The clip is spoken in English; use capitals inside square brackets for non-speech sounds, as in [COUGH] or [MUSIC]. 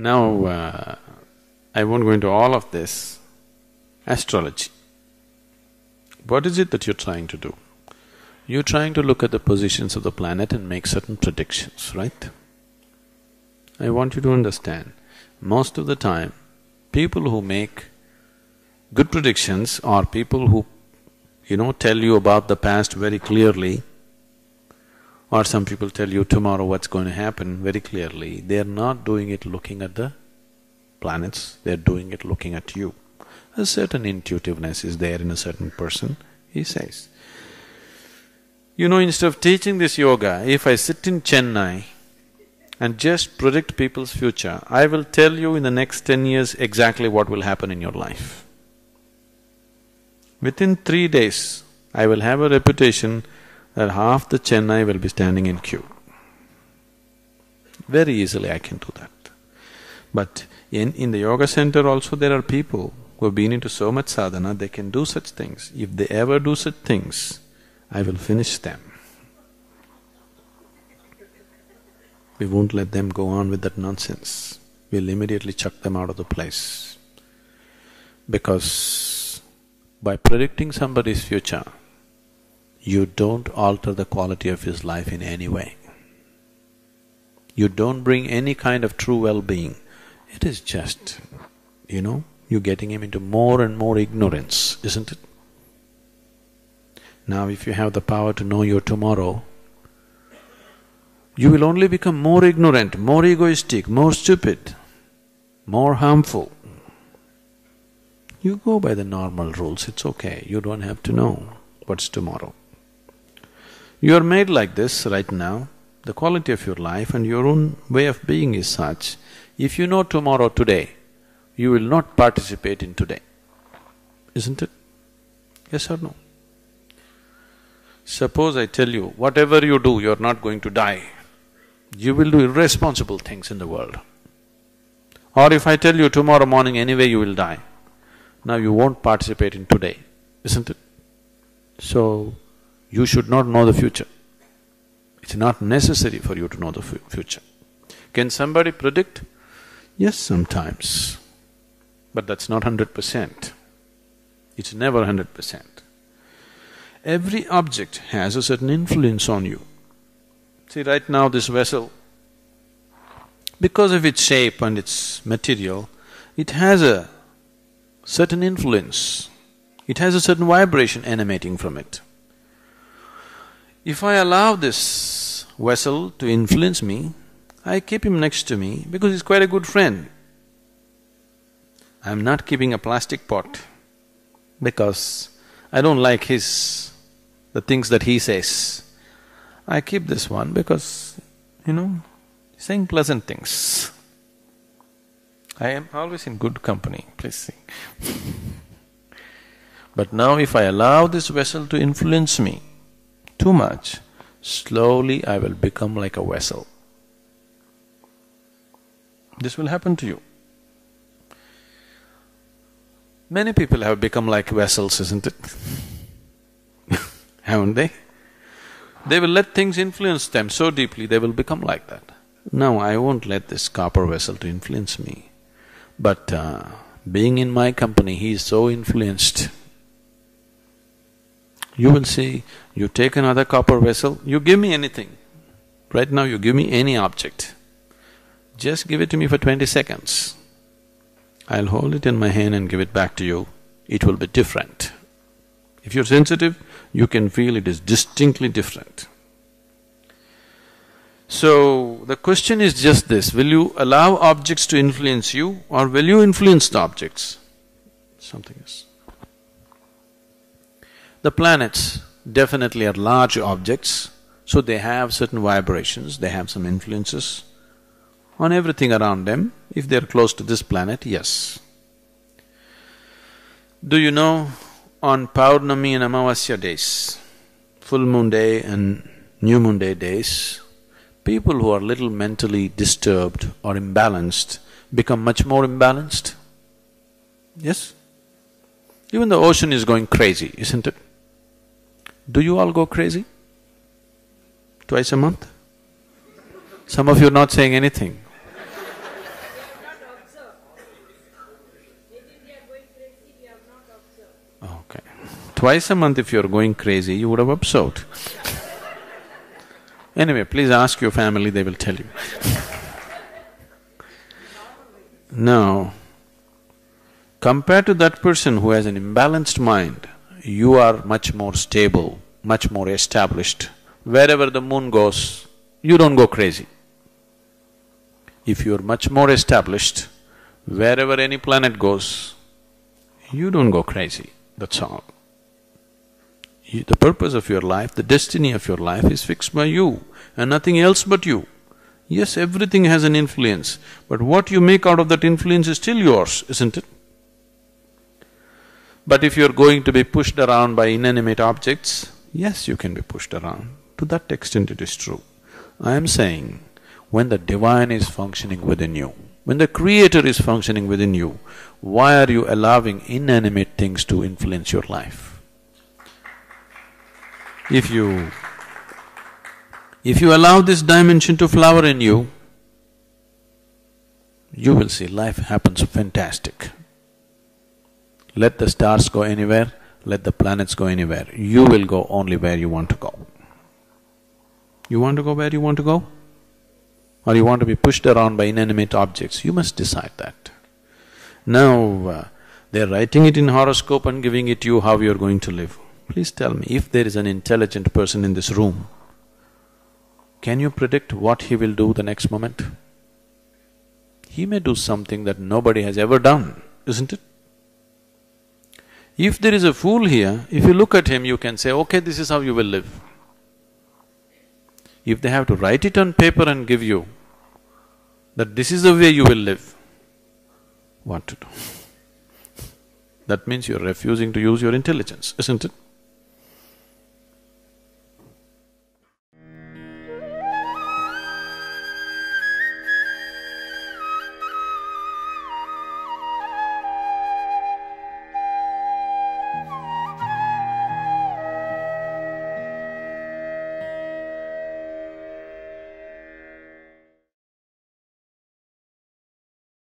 Now, uh, I won't go into all of this. Astrology. What is it that you're trying to do? You're trying to look at the positions of the planet and make certain predictions, right? I want you to understand, most of the time, people who make good predictions are people who, you know, tell you about the past very clearly, or some people tell you tomorrow what's going to happen very clearly. They're not doing it looking at the planets, they're doing it looking at you. A certain intuitiveness is there in a certain person, he says. You know, instead of teaching this yoga, if I sit in Chennai and just predict people's future, I will tell you in the next ten years exactly what will happen in your life. Within three days, I will have a reputation that half the Chennai will be standing in queue. Very easily I can do that. But in, in the yoga center also there are people who have been into so much sadhana, they can do such things. If they ever do such things, I will finish them. We won't let them go on with that nonsense. We'll immediately chuck them out of the place. Because by predicting somebody's future, you don't alter the quality of his life in any way. You don't bring any kind of true well-being. It is just, you know, you're getting him into more and more ignorance, isn't it? Now if you have the power to know your tomorrow, you will only become more ignorant, more egoistic, more stupid, more harmful. You go by the normal rules, it's okay, you don't have to know what's tomorrow. You are made like this right now, the quality of your life and your own way of being is such, if you know tomorrow today, you will not participate in today, isn't it? Yes or no? Suppose I tell you, whatever you do, you're not going to die, you will do irresponsible things in the world. Or if I tell you tomorrow morning anyway you will die, now you won't participate in today, isn't it? So, you should not know the future. It's not necessary for you to know the future. Can somebody predict? Yes, sometimes, but that's not hundred percent. It's never hundred percent. Every object has a certain influence on you. See, right now this vessel, because of its shape and its material, it has a certain influence. It has a certain vibration emanating from it. If I allow this vessel to influence me, I keep him next to me because he's quite a good friend. I'm not keeping a plastic pot because I don't like his… the things that he says. I keep this one because, you know, saying pleasant things. I am always in good company, please see. [LAUGHS] but now if I allow this vessel to influence me too much, slowly I will become like a vessel. This will happen to you. Many people have become like vessels, isn't it? [LAUGHS] Haven't they? They will let things influence them so deeply, they will become like that. No, I won't let this copper vessel to influence me. But uh, being in my company, he is so influenced. You will see, you take another copper vessel, you give me anything. Right now you give me any object. Just give it to me for twenty seconds. I'll hold it in my hand and give it back to you. It will be different. If you're sensitive, you can feel it is distinctly different. So, the question is just this, will you allow objects to influence you or will you influence the objects? Something else. The planets definitely are large objects, so they have certain vibrations, they have some influences on everything around them. If they're close to this planet, yes. Do you know on Paurnami and Amavasya days, full moon day and new moon day days, people who are little mentally disturbed or imbalanced become much more imbalanced? Yes? Even the ocean is going crazy, isn't it? Do you all go crazy? Twice a month? Some of you are not saying anything. Okay. Twice a month if you are going crazy, you would have observed. [LAUGHS] anyway, please ask your family, they will tell you. [LAUGHS] now, compared to that person who has an imbalanced mind, you are much more stable, much more established. Wherever the moon goes, you don't go crazy. If you're much more established, wherever any planet goes, you don't go crazy, that's all. You, the purpose of your life, the destiny of your life is fixed by you and nothing else but you. Yes, everything has an influence, but what you make out of that influence is still yours, isn't it? But if you're going to be pushed around by inanimate objects, yes, you can be pushed around. To that extent it is true. I am saying, when the divine is functioning within you, when the creator is functioning within you, why are you allowing inanimate things to influence your life? If you… if you allow this dimension to flower in you, you will see life happens fantastic. Let the stars go anywhere, let the planets go anywhere, you will go only where you want to go. You want to go where you want to go? Or you want to be pushed around by inanimate objects, you must decide that. Now, uh, they're writing it in horoscope and giving it you how you're going to live. Please tell me, if there is an intelligent person in this room, can you predict what he will do the next moment? He may do something that nobody has ever done, isn't it? If there is a fool here, if you look at him, you can say, okay, this is how you will live. If they have to write it on paper and give you, that this is the way you will live, what to do? [LAUGHS] That means you're refusing to use your intelligence, isn't it?